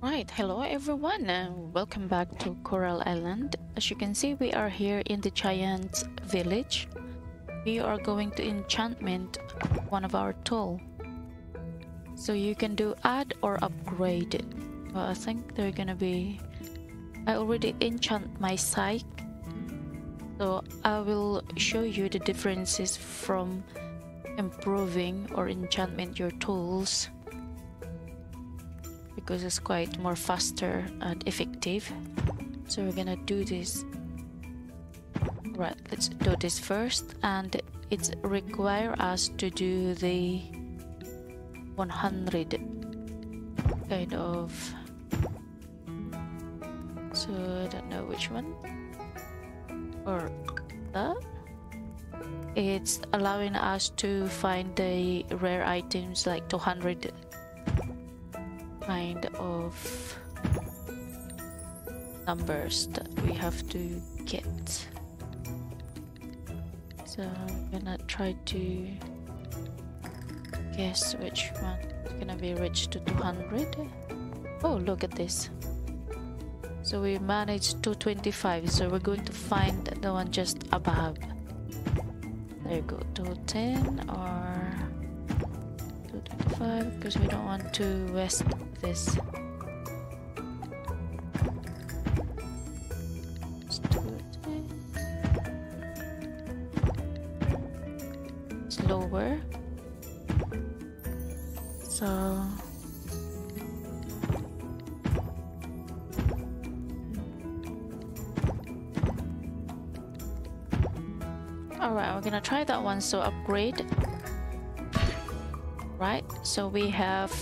Right, hello everyone and welcome back to Coral Island. As you can see, we are here in the giant village. We are going to enchantment one of our tool. So you can do add or upgrade. Well, I think they're gonna be... I already enchant my scythe. So I will show you the differences from improving or enchantment your tools because it's quite more faster and effective. So we're gonna do this. Right let's do this first and it require us to do the 100 kind of so I don't know which one. Or that it's allowing us to find the rare items like 200 kind of numbers that we have to get. So I'm gonna try to guess which one is gonna be reached to 200. Oh, look at this. So we managed 225, so we're going to find the one just above. There you go, 210 or 225 because we don't want to waste this. It's lower. So Alright, we're gonna try that one, so upgrade. Right, so we have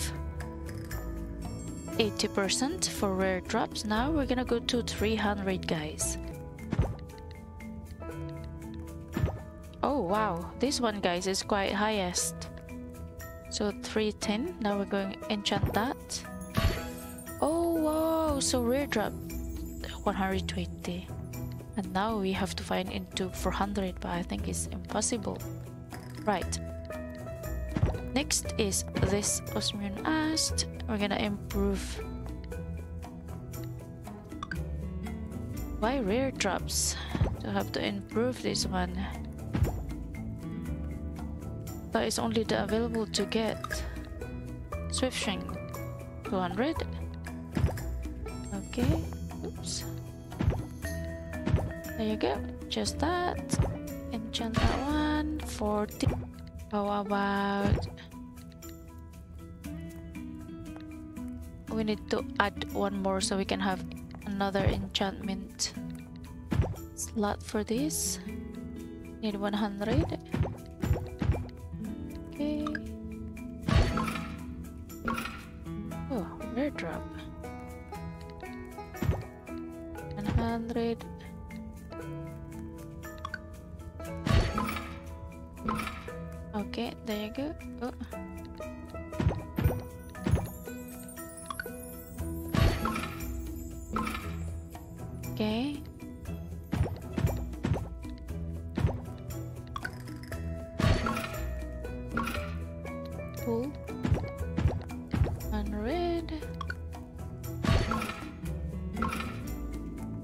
80% for rare drops. Now we're gonna go to 300 guys. Oh wow, this one guys is quite highest. So 310, now we're going enchant that. Oh wow, so rare drop 120. And now we have to find into 400 but I think it's impossible. Right. Next is this Osmium Axe we're gonna improve. Why rare drops? To have to improve this one. That is only the available to get swift shrink 200 okay oops. There you go just that. Enchant that one 40 how about we need to add one more so we can have another enchantment slot for this. Need 100 okay. Oh rare drop. 100 okay there you go. Oh. Okay. Cool. And red.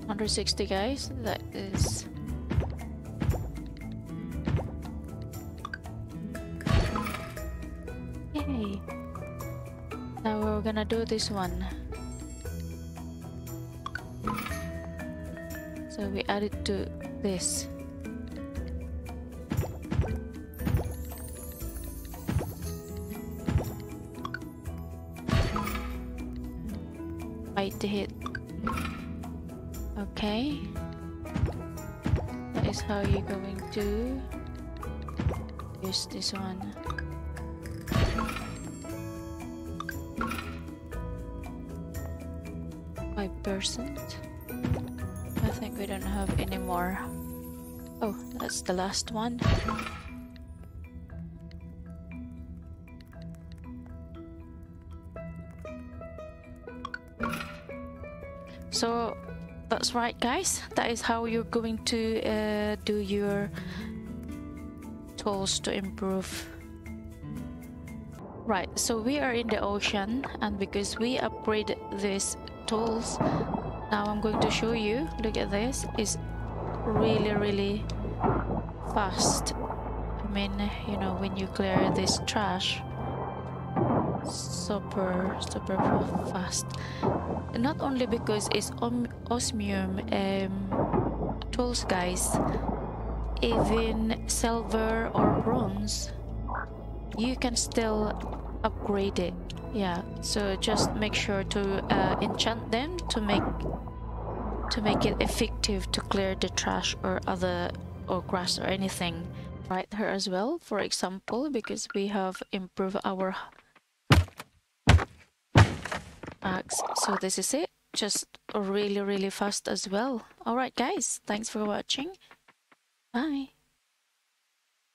160 guys, that is... Yay! Now we're gonna do this one. So we add it to this. Right to hit okay. That is how you're going to use this one. Five percent think we don't have any more. Oh, that's the last one. So that's right guys, that is how you're going to uh, do your tools to improve Right, so we are in the ocean and because we upgrade these tools, now I'm going to show you, look at this, is really really fast. I mean, you know, when you clear this trash, super super fast. Not only because it's osmium um, tools guys, even silver or bronze you can still upgrade it. Yeah so just make sure to uh, enchant them to make to make it effective to clear the trash or other or grass or anything right here as well for example because we have improved our axe so this is it. Just really really fast as well. All right guys. Thanks for watching. Bye